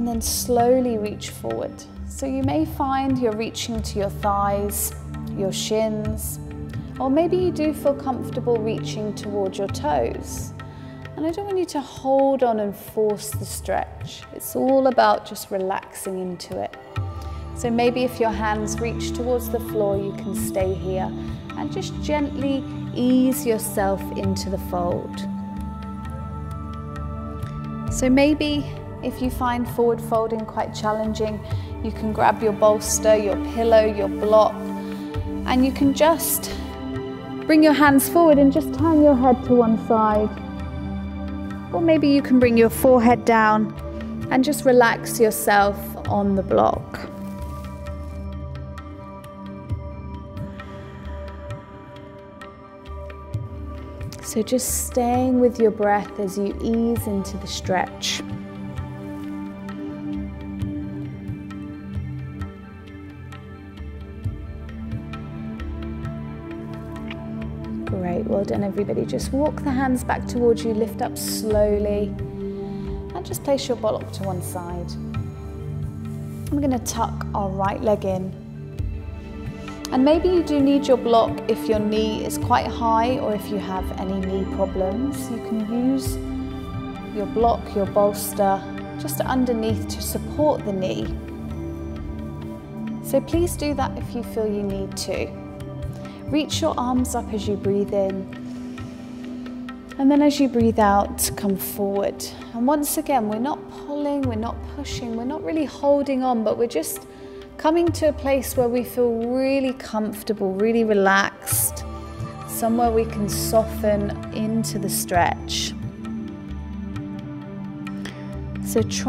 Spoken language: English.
and then slowly reach forward. So you may find you're reaching to your thighs, your shins, or maybe you do feel comfortable reaching towards your toes. And I don't want you to hold on and force the stretch. It's all about just relaxing into it. So maybe if your hands reach towards the floor, you can stay here and just gently ease yourself into the fold. So maybe if you find forward folding quite challenging, you can grab your bolster, your pillow, your block, and you can just bring your hands forward and just turn your head to one side. Or maybe you can bring your forehead down and just relax yourself on the block. So just staying with your breath as you ease into the stretch. Great, well done everybody. Just walk the hands back towards you, lift up slowly, and just place your block to one side. We're going to tuck our right leg in. And maybe you do need your block if your knee is quite high or if you have any knee problems. You can use your block, your bolster, just underneath to support the knee. So please do that if you feel you need to. Reach your arms up as you breathe in. And then as you breathe out, come forward. And once again, we're not pulling, we're not pushing, we're not really holding on, but we're just coming to a place where we feel really comfortable, really relaxed, somewhere we can soften into the stretch. So try